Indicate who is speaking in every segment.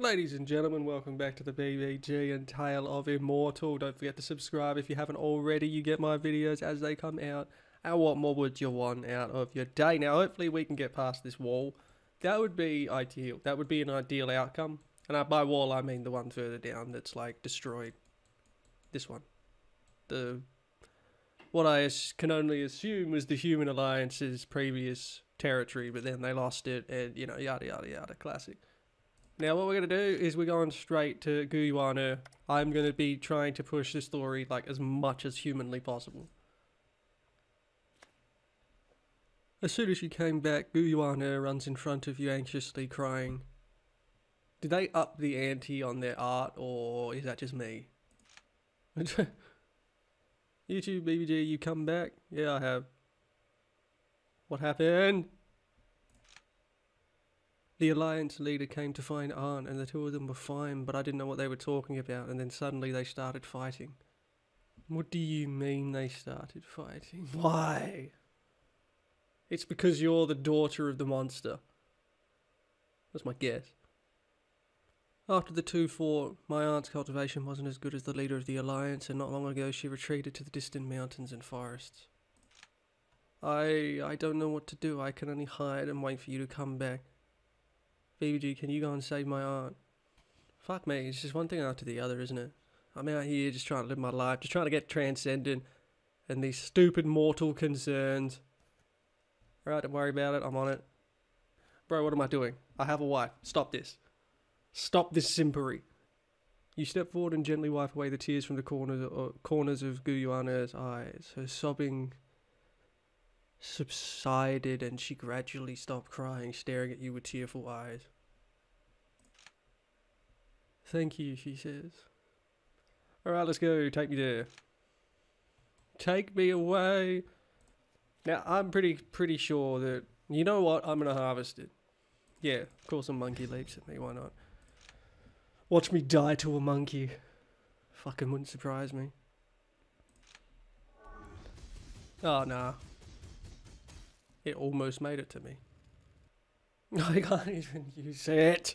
Speaker 1: Ladies and gentlemen, welcome back to the BBG and Tale of Immortal. Don't forget to subscribe if you haven't already. You get my videos as they come out. And what more would you want out of your day? Now, hopefully, we can get past this wall. That would be ideal. That would be an ideal outcome. And by wall, I mean the one further down that's like destroyed. This one. The what I can only assume was the Human Alliance's previous territory, but then they lost it, and you know, yada yada yada. Classic. Now, what we're going to do is we're going straight to Guyuana. I'm going to be trying to push the story like as much as humanly possible. As soon as you came back, Guyuana runs in front of you anxiously crying. Did they up the ante on their art, or is that just me? YouTube BBG, you come back? Yeah, I have. What happened? The Alliance leader came to find Aunt, and the two of them were fine, but I didn't know what they were talking about, and then suddenly they started fighting. What do you mean they started fighting? Why? It's because you're the daughter of the monster. That's my guess. After the two fought, my aunt's cultivation wasn't as good as the leader of the Alliance, and not long ago she retreated to the distant mountains and forests. I I don't know what to do. I can only hide and wait for you to come back. BBG, can you go and save my aunt? Fuck me, it's just one thing after the other, isn't it? I'm out here just trying to live my life, just trying to get transcendent, and these stupid mortal concerns. Alright, don't worry about it, I'm on it. Bro, what am I doing? I have a wife. Stop this. Stop this simpery. You step forward and gently wipe away the tears from the corners, uh, corners of Guyuana's eyes. Her sobbing subsided and she gradually stopped crying, staring at you with tearful eyes. Thank you, she says. Alright, let's go. Take me there. Take me away. Now, I'm pretty pretty sure that... You know what? I'm going to harvest it. Yeah, of course a monkey leaps at me. Why not? Watch me die to a monkey. Fucking wouldn't surprise me. Oh, nah. It almost made it to me. I can't even use it.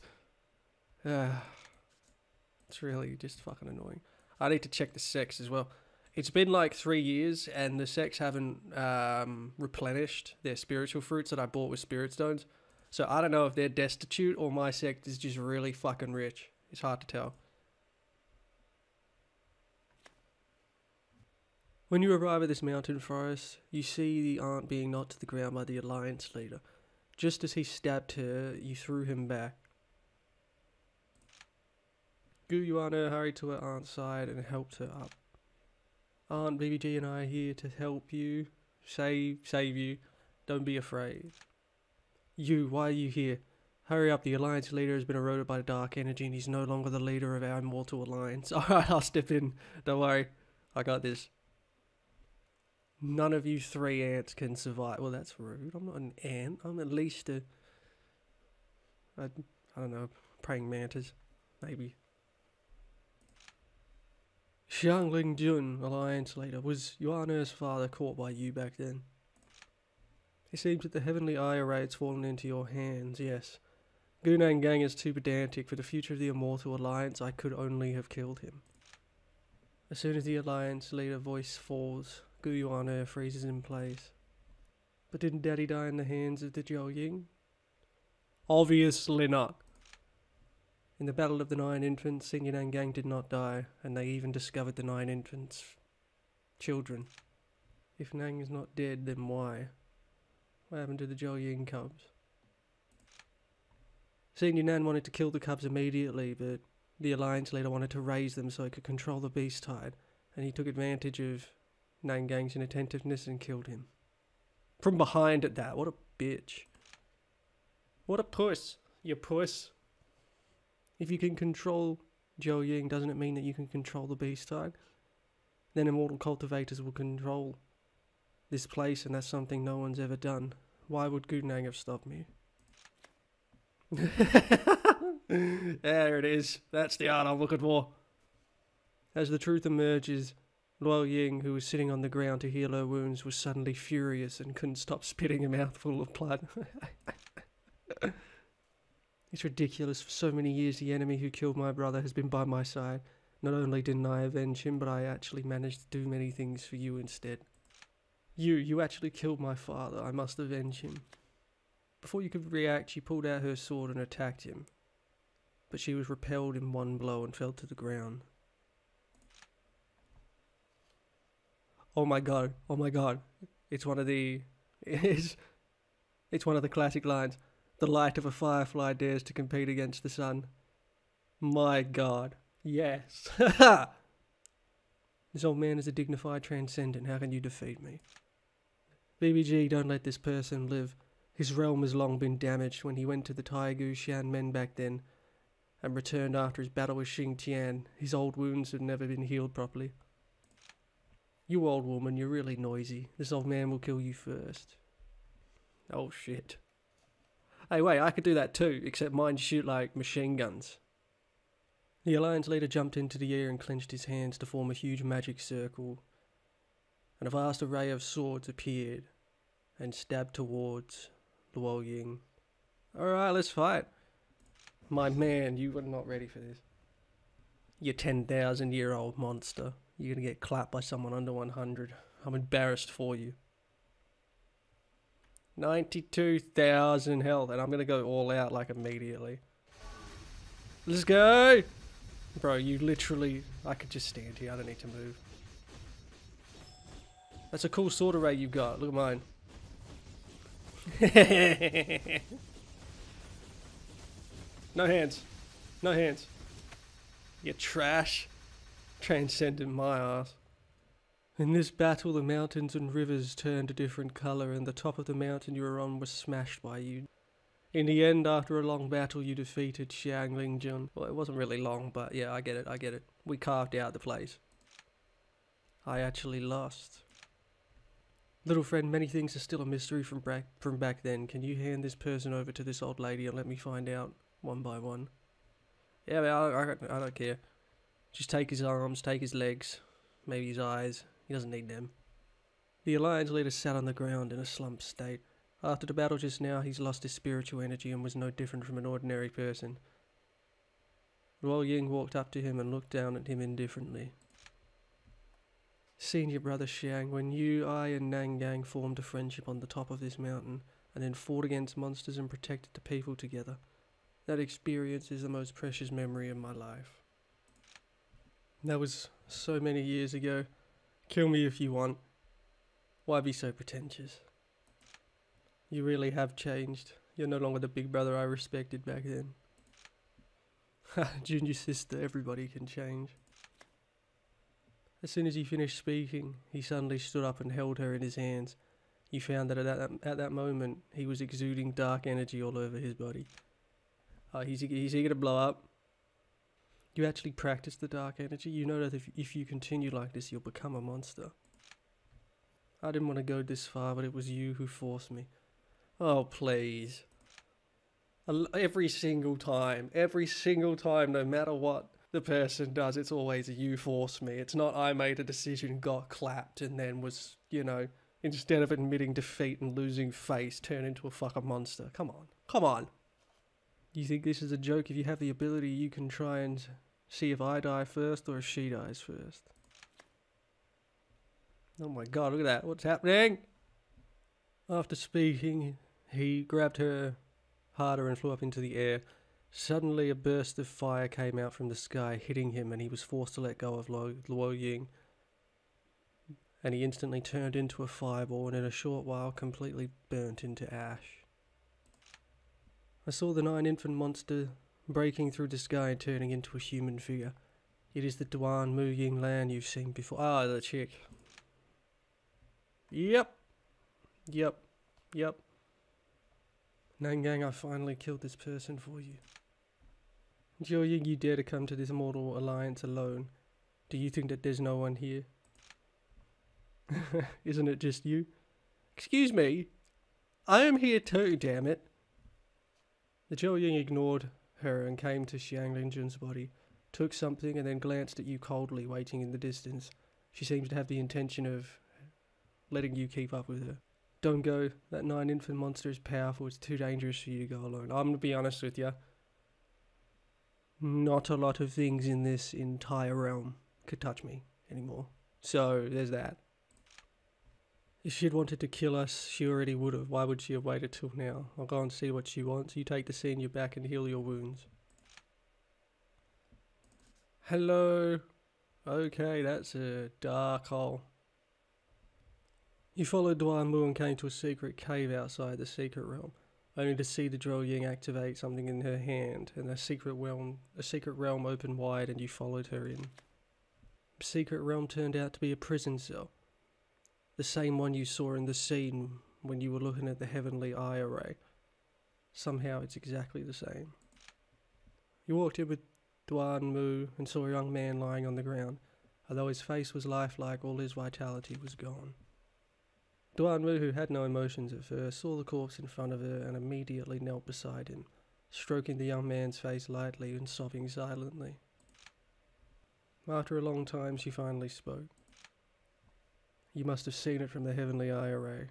Speaker 1: Ah, it's really just fucking annoying. I need to check the sex as well. It's been like three years, and the sex haven't um, replenished their spiritual fruits that I bought with spirit stones. So I don't know if they're destitute or my sect is just really fucking rich. It's hard to tell. When you arrive at this mountain forest, you see the aunt being knocked to the ground by the Alliance leader. Just as he stabbed her, you threw him back. Guyuana hurried to her aunt's side and helped her up. Aunt BBG and I are here to help you, save, save you. Don't be afraid. You, why are you here? Hurry up, the Alliance leader has been eroded by dark energy and he's no longer the leader of our immortal alliance. Alright, I'll step in. Don't worry. I got this. None of you three ants can survive. Well, that's rude. I'm not an ant. I'm at least a. I, I don't know, praying mantis. Maybe. Xiangling Jun, Alliance leader, was Yuana's father caught by you back then? It seems that the heavenly eye array has fallen into your hands, yes. Gunang Gang is too pedantic. For the future of the Immortal Alliance, I could only have killed him. As soon as the Alliance leader voice falls, Guyuana freezes in place. But didn't Daddy die in the hands of the Jiu Ying? Obviously not. In the Battle of the Nine Infants, Xingyan Gang did not die, and they even discovered the Nine Infants' children. If Nang is not dead, then why? What happened to the Jiu Ying cubs? Senior Nan wanted to kill the cubs immediately, but the Alliance leader wanted to raise them so he could control the beast tide, and he took advantage of Nangang's inattentiveness and killed him. From behind at that, what a bitch. What a puss, you puss. If you can control Jiu Ying, doesn't it mean that you can control the beast tide? Then immortal cultivators will control this place, and that's something no one's ever done. Why would Gunang have stopped me? there it is. That's the art I'm looking for. As the truth emerges, Luo Ying, who was sitting on the ground to heal her wounds, was suddenly furious and couldn't stop spitting a mouthful of blood. It's ridiculous. For so many years, the enemy who killed my brother has been by my side. Not only didn't I avenge him, but I actually managed to do many things for you instead. You, you actually killed my father. I must avenge him. Before you could react, she pulled out her sword and attacked him. But she was repelled in one blow and fell to the ground. Oh my god, oh my god. It's one of the. It's, it's one of the classic lines. The light of a firefly dares to compete against the sun. My god. Yes. this old man is a dignified transcendent. How can you defeat me? BBG, don't let this person live. His realm has long been damaged when he went to the Taigu Shan men back then and returned after his battle with Xing Tian. His old wounds have never been healed properly. You old woman, you're really noisy. This old man will kill you first. Oh shit. Hey, wait, I could do that too, except mine shoot like machine guns. The Alliance leader jumped into the air and clenched his hands to form a huge magic circle, and a vast array of swords appeared and stabbed towards Luo Ying. Alright, let's fight. My man, you were not ready for this. You 10,000 year old monster. You're gonna get clapped by someone under 100. I'm embarrassed for you. 92,000 health, and I'm gonna go all out like immediately. Let's go! Bro, you literally. I could just stand here, I don't need to move. That's a cool sword array you've got. Look at mine. no hands. No hands. You trash. Transcendent my ass. In this battle, the mountains and rivers turned a different colour, and the top of the mountain you were on was smashed by you. In the end, after a long battle, you defeated Xiang Lingjun. Well, it wasn't really long, but yeah, I get it, I get it. We carved out the place. I actually lost. Little friend, many things are still a mystery from back, from back then. Can you hand this person over to this old lady and let me find out one by one? Yeah, I, I, I don't care. Just take his arms, take his legs, maybe his eyes. He doesn't need them. The Alliance leader sat on the ground in a slumped state. After the battle just now, he's lost his spiritual energy and was no different from an ordinary person. Luo Ying walked up to him and looked down at him indifferently. Senior brother Xiang, when you, I, and Nan Gang formed a friendship on the top of this mountain, and then fought against monsters and protected the people together, that experience is the most precious memory of my life. That was so many years ago. Kill me if you want. Why be so pretentious? You really have changed. You're no longer the big brother I respected back then. Junior sister, everybody can change. As soon as he finished speaking, he suddenly stood up and held her in his hands. You found that at that, at that moment, he was exuding dark energy all over his body. Uh, he's, he's eager to blow up. You actually practice the dark energy. You know that if, if you continue like this, you'll become a monster. I didn't want to go this far, but it was you who forced me. Oh, please. Every single time, every single time, no matter what the person does, it's always you forced me. It's not I made a decision, got clapped, and then was, you know, instead of admitting defeat and losing face, turn into a fucking monster. Come on. Come on. You think this is a joke? If you have the ability, you can try and see if I die first or if she dies first. Oh my god, look at that. What's happening? After speaking, he grabbed her harder and flew up into the air. Suddenly, a burst of fire came out from the sky, hitting him, and he was forced to let go of Luo Ying. And he instantly turned into a fireball and in a short while completely burnt into ash. I saw the nine infant monster breaking through the sky and turning into a human figure. It is the Duan Mu Ying Lan you've seen before. Ah, the chick. Yep. Yep. Yep. Nangang, I finally killed this person for you. Jiu Ying, you dare to come to this mortal alliance alone. Do you think that there's no one here? Isn't it just you? Excuse me. I am here too, damn it. The Jiu Ying ignored her and came to Xiang Lingjun's body, took something and then glanced at you coldly, waiting in the distance. She seems to have the intention of letting you keep up with her. Don't go. That nine infant monster is powerful. It's too dangerous for you to go alone. I'm gonna be honest with you. not a lot of things in this entire realm could touch me anymore. So there's that. If she'd wanted to kill us, she already would have. Why would she have waited till now? I'll go and see what she wants. You take the senior back and heal your wounds. Hello. Okay, that's a dark hole. You followed Duan Mu and came to a secret cave outside the secret realm, only to see the Drow Ying activate something in her hand, and the secret realm, a secret realm opened wide, and you followed her in. The secret realm turned out to be a prison cell, the same one you saw in the scene when you were looking at the heavenly eye array. Somehow it's exactly the same. You walked in with Duan Mu and saw a young man lying on the ground. Although his face was lifelike, all his vitality was gone. Duan Mu, who had no emotions at first, saw the corpse in front of her and immediately knelt beside him, stroking the young man's face lightly and sobbing silently. After a long time, she finally spoke. You must have seen it from the heavenly eye array.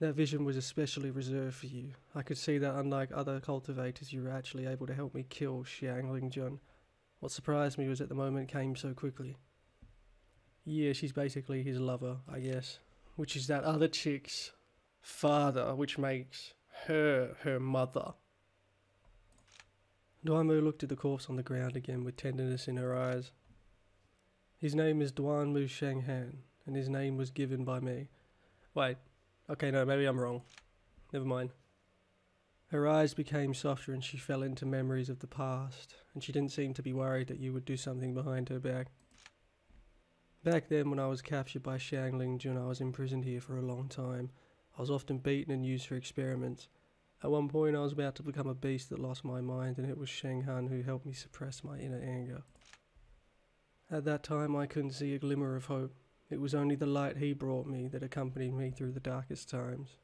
Speaker 1: That vision was especially reserved for you. I could see that unlike other cultivators, you were actually able to help me kill Xiangling Jun. What surprised me was that the moment came so quickly. Yeah, she's basically his lover, I guess. Which is that other chick's father, which makes her her mother. Duan Mu looked at the corpse on the ground again with tenderness in her eyes. His name is Duan Mu Shenghan, and his name was given by me. Wait, okay, no, maybe I'm wrong. Never mind. Her eyes became softer and she fell into memories of the past, and she didn't seem to be worried that you would do something behind her back. Back then, when I was captured by Xiangling Jun, I was imprisoned here for a long time. I was often beaten and used for experiments. At one point, I was about to become a beast that lost my mind, and it was Sheng Han who helped me suppress my inner anger. At that time, I couldn't see a glimmer of hope. It was only the light he brought me that accompanied me through the darkest times.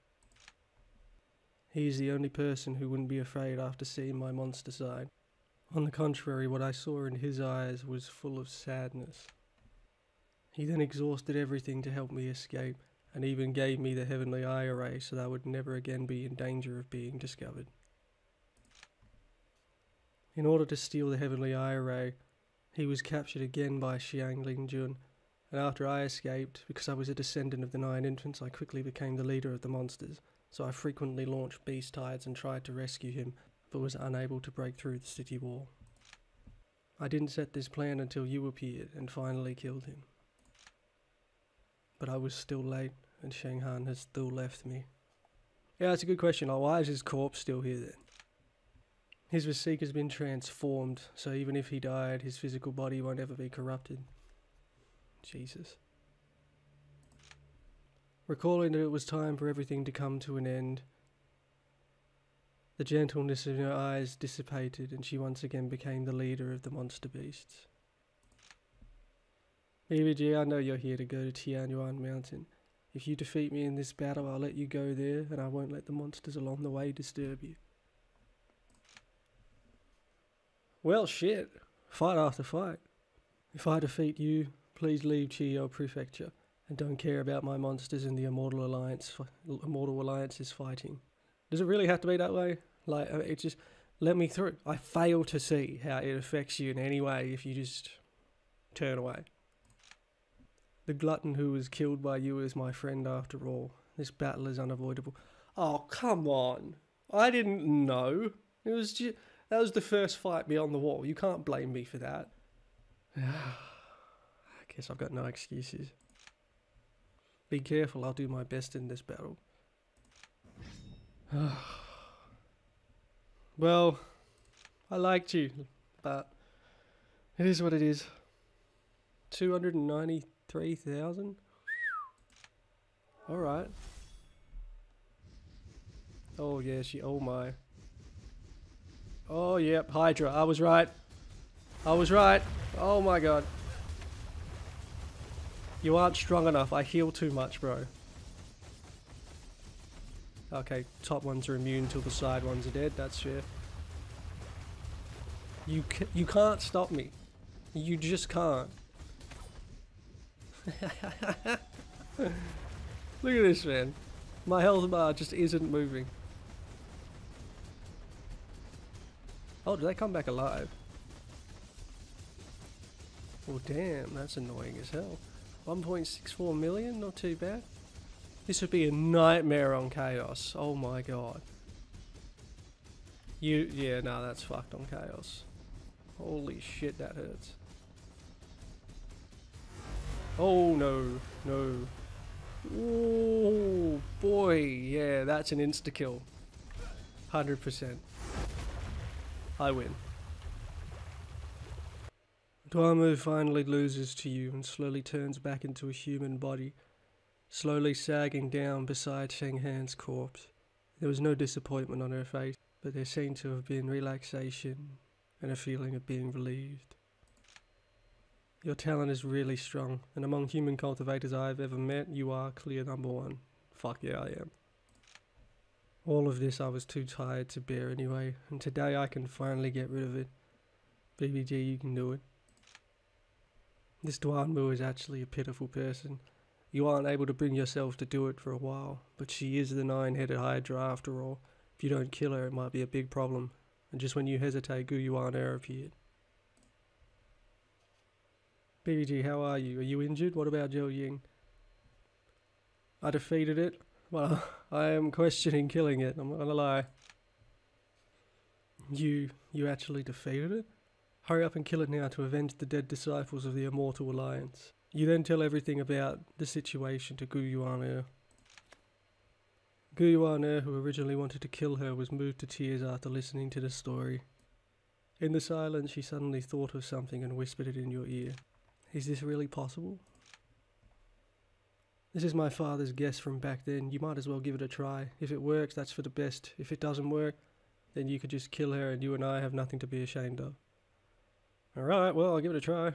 Speaker 1: He is the only person who wouldn't be afraid after seeing my monster side. On the contrary, what I saw in his eyes was full of sadness. He then exhausted everything to help me escape, and even gave me the heavenly eye array so that I would never again be in danger of being discovered. In order to steal the heavenly eye array, he was captured again by Xiangling Jun, and after I escaped, because I was a descendant of the Nine Infants, I quickly became the leader of the monsters, so I frequently launched beast tides and tried to rescue him, but was unable to break through the city wall. I didn't set this plan until you appeared and finally killed him. But I was still late, and Sheng Han has still left me. Yeah, that's a good question. Like, why is his corpse still here then? His physique has been transformed, so even if he died, his physical body won't ever be corrupted. Jesus. Recalling that it was time for everything to come to an end, the gentleness in her eyes dissipated and she once again became the leader of the monster beasts. BBG, I know you're here to go to Tianyuan Mountain. If you defeat me in this battle, I'll let you go there and I won't let the monsters along the way disturb you. Well, shit. Fight after fight. If I defeat you, please leave Chiyo Prefecture and don't care about my monsters in the Immortal Alliance. Immortal Alliance is fighting. Does it really have to be that way? Like, uh, it just let me through. I fail to see how it affects you in any way if you just turn away. The glutton who was killed by you is my friend after all. This battle is unavoidable. Oh, come on. I didn't know. It was just that was the first fight beyond the wall. You can't blame me for that. I guess I've got no excuses. Be careful, I'll do my best in this battle. well, I liked you, but it is what it is. 293,000? Alright. Oh yeah, she, oh my. Oh, yep, Hydra. I was right. I was right. Oh my god. You aren't strong enough. I heal too much, bro. Okay, top ones are immune till the side ones are dead. That's fair. You ca you can't stop me. You just can't. Look at this, man. My health bar just isn't moving. Oh, do they come back alive? Well, damn, that's annoying as hell. 1.64 million, not too bad. This would be a nightmare on Chaos. Oh my god. You, yeah, no, that's fucked on Chaos. Holy shit, that hurts. Oh no, no. Oh boy, yeah, that's an insta kill. 100%. I win. Dwaymu finally loses to you and slowly turns back into a human body, slowly sagging down beside Sheng Han's corpse. There was no disappointment on her face, but there seemed to have been relaxation and a feeling of being relieved. Your talent is really strong, and among human cultivators I have ever met, you are clear number one. Fuck yeah, I am. All of this I was too tired to bear anyway, and today I can finally get rid of it. BBG, you can do it. This Dwaymu is actually a pitiful person. You aren't able to bring yourself to do it for a while, but she is the nine-headed Hydra after all. If you don't kill her, it might be a big problem. And just when you hesitate, Guyuan Air appeared. BBG, how are you? Are you injured? What about Jiu Ying? I defeated it. Well, I am questioning killing it, I'm not gonna lie. You, you actually defeated it? Hurry up and kill it now to avenge the dead disciples of the Immortal Alliance. You then tell everything about the situation to Gu Yuan Gu Yuan who originally wanted to kill her, was moved to tears after listening to the story. In the silence, she suddenly thought of something and whispered it in your ear. Is this really possible? This is my father's guess from back then. You might as well give it a try. If it works, that's for the best. If it doesn't work, then you could just kill her and you and I have nothing to be ashamed of. Alright, well, I'll give it a try.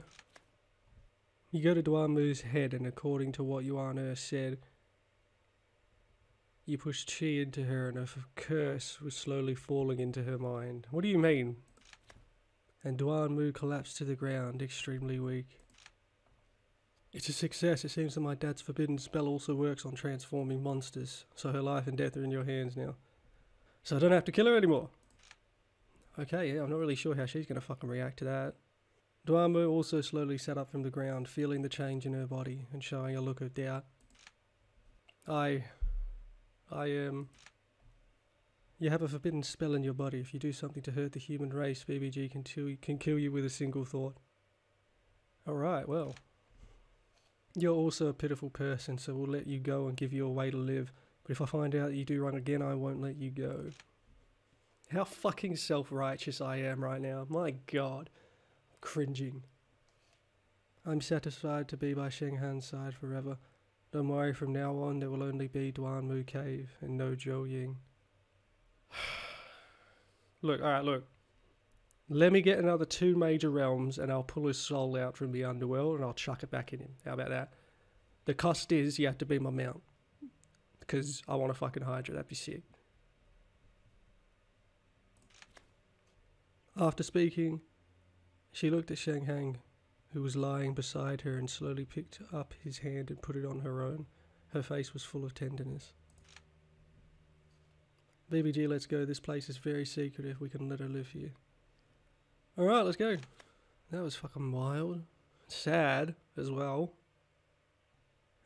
Speaker 1: You go to Dwaymu's head, and according to what Yuan said, you pushed chi into her, and a curse was slowly falling into her mind. What do you mean? And Dwaymu collapsed to the ground, extremely weak. It's a success. It seems that my dad's forbidden spell also works on transforming monsters, so her life and death are in your hands now. So I don't have to kill her anymore. Okay, yeah, I'm not really sure how she's going to fucking react to that. Dwaymu also slowly sat up from the ground, feeling the change in her body and showing a look of doubt. I. I, um. You have a forbidden spell in your body. If you do something to hurt the human race, BBG can, can kill you with a single thought. Alright, well. You're also a pitiful person, so we'll let you go and give you a way to live. But if I find out you do wrong again, I won't let you go. How fucking self righteous I am right now. My god cringing. I'm satisfied to be by Sheng Han's side forever. Don't worry, from now on there will only be Dwaymu Cave and no Jiu Ying. look, alright, look. Let me get another two major realms and I'll pull his soul out from the underworld and I'll chuck it back in him. How about that? The cost is you have to be my mount. Because I want to fucking Hydra, that'd be sick. After speaking, she looked at Shang Hang, who was lying beside her, and slowly picked up his hand and put it on her own. Her face was full of tenderness. BBG, let's go. This place is very secretive. We can let her live here. Alright, let's go. That was fucking wild. Sad as well.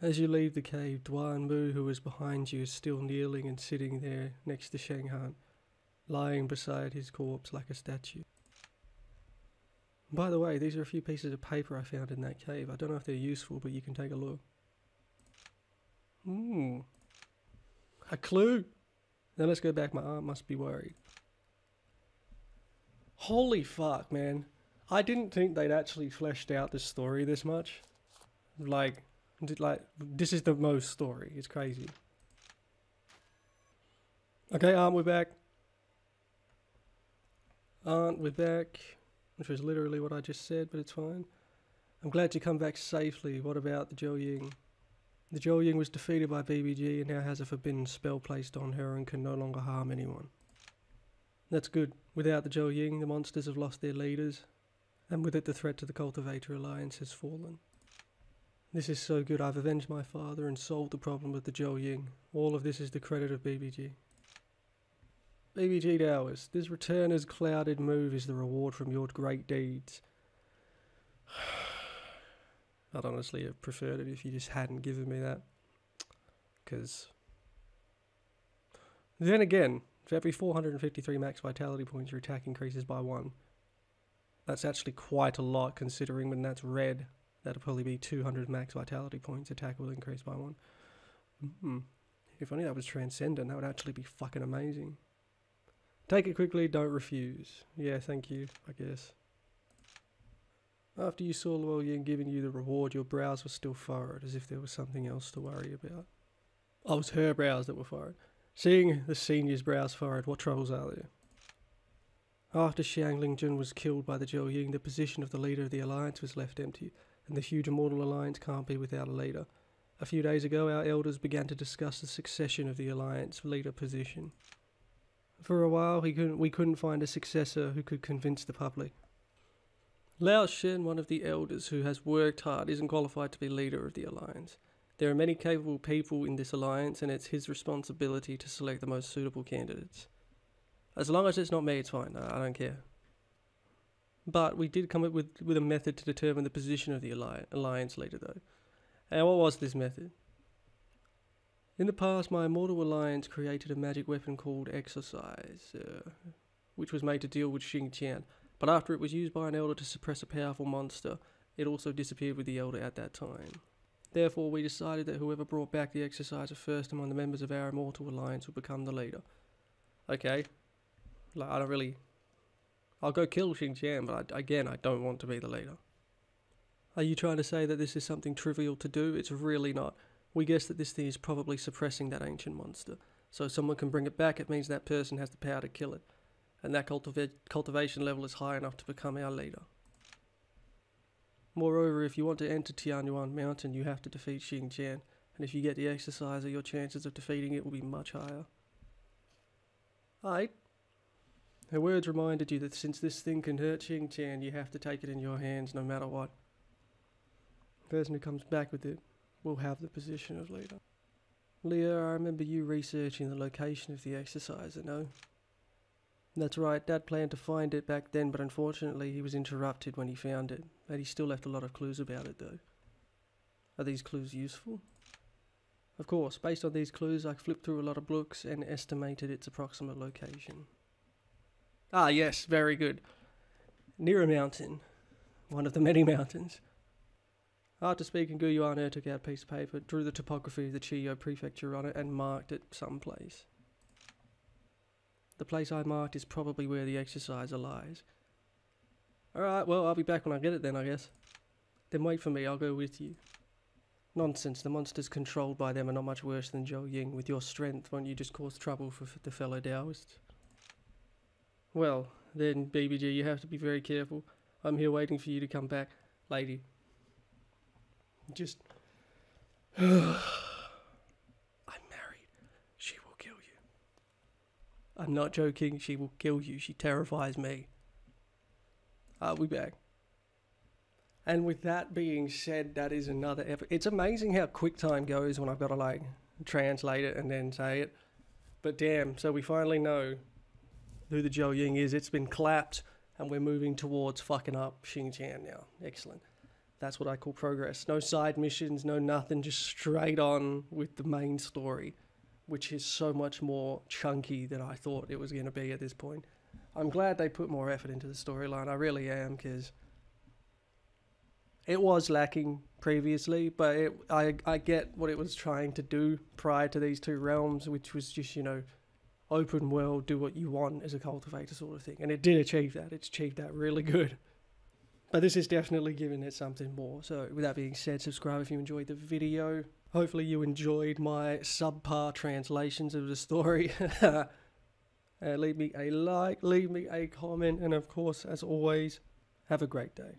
Speaker 1: As you leave the cave, Dwaymu, who was behind you, is still kneeling and sitting there next to Sheng Han, lying beside his corpse like a statue. By the way, these are a few pieces of paper I found in that cave. I don't know if they're useful, but you can take a look. Hmm. A clue. Now let's go back. My aunt must be worried. Holy fuck, man. I didn't think they'd actually fleshed out this story this much. Like, like this is the most story. It's crazy. Okay, aunt, we're back. Aunt, we're back which was literally what I just said, but it's fine. I'm glad you come back safely. What about the Jiu Ying? The Jiu Ying was defeated by BBG and now has a forbidden spell placed on her and can no longer harm anyone. That's good. Without the Jiu Ying, the monsters have lost their leaders, and with it the threat to the Cultivator Alliance has fallen. This is so good. I've avenged my father and solved the problem with the Jiu Ying. All of this is the credit of BBG. BBG Dowers, this return returner's clouded move is the reward from your great deeds. I'd honestly have preferred it if you just hadn't given me that. Because. Then again, for every 453 max vitality points, your attack increases by one. That's actually quite a lot considering when that's red, that'll probably be 200 max vitality points, attack will increase by one. Mm-hmm. If only that was transcendent, that would actually be fucking amazing. Take it quickly, don't refuse. Yeah, thank you, I guess. After you saw Luo giving you the reward, your brows were still furrowed, as if there was something else to worry about. Oh, it was her brows that were furrowed. Seeing the senior's brows furrowed, what troubles are there? After Xiang Lingjun was killed by the Jiu Ying, the position of the leader of the alliance was left empty, and the huge immortal alliance can't be without a leader. A few days ago, our elders began to discuss the succession of the alliance leader position. For a while, couldn't, we couldn't find a successor who could convince the public. Lao Shen, one of the elders who has worked hard, isn't qualified to be leader of the alliance. There are many capable people in this alliance, and it's his responsibility to select the most suitable candidates. As long as it's not me, it's fine. I don't care. But we did come up with, with a method to determine the position of the alliance leader, though. And what was this method? In the past, my Immortal Alliance created a magic weapon called Exorcise, uh, which was made to deal with Xing Tian. But after it was used by an elder to suppress a powerful monster, it also disappeared with the elder at that time. Therefore, we decided that whoever brought back the Exorcisor first among the members of our Immortal Alliance would become the leader. Okay, like, I don't really. I'll go kill Xing Tian, but I, again, I don't want to be the leader. Are you trying to say that this is something trivial to do? It's really not. We guess that this thing is probably suppressing that ancient monster. So if someone can bring it back, it means that person has the power to kill it. And that cultiva cultivation level is high enough to become our leader. Moreover, if you want to enter Tianyuan Mountain, you have to defeat Xing Tian. And if you get the exorcisor, your chances of defeating it will be much higher. Alright, her words reminded you that since this thing can hurt Xing Tian, you have to take it in your hands no matter what. The person who comes back with it will have the position of leader. Leah, I remember you researching the location of the exorcisor, no? That's right, Dad planned to find it back then, but unfortunately he was interrupted when he found it. But he still left a lot of clues about it, though. Are these clues useful? Of course, based on these clues, I flipped through a lot of books and estimated its approximate location. Ah, yes, very good. Near a mountain, one of the many mountains. After speaking, Gu Yuan took out a piece of paper, drew the topography of the Chiyo prefecture on it, and marked it someplace. The place I marked is probably where the exorcisor lies. Alright, well, I'll be back when I get it then, I guess. Then wait for me, I'll go with you. Nonsense, the monsters controlled by them are not much worse than Jiu Ying. With your strength, won't you just cause trouble for the fellow Taoists? Well, then, BBG, you have to be very careful. I'm here waiting for you to come back, lady. Just. I'm married. She will kill you. I'm not joking. She will kill you. She terrifies me. I'll be back. And with that being said, that is another episode. It's amazing how quick time goes when I've got to like translate it and then say it. But damn, so we finally know who the Jiu Ying is. It's been clapped, and we're moving towards fucking up Xing Tian now. Excellent. That's what I call progress. No side missions, no nothing, just straight on with the main story, which is so much more chunky than I thought it was going to be at this point. I'm glad they put more effort into the storyline. I really am, because it was lacking previously, but it, I, I get what it was trying to do prior to these two realms, which was just, you know, open world, do what you want as a cultivator sort of thing. And it did achieve that. It's achieved that really good. But this is definitely giving it something more. So with that being said, subscribe if you enjoyed the video. Hopefully you enjoyed my subpar translations of the story. uh, leave me a like, leave me a comment, and of course, as always, have a great day.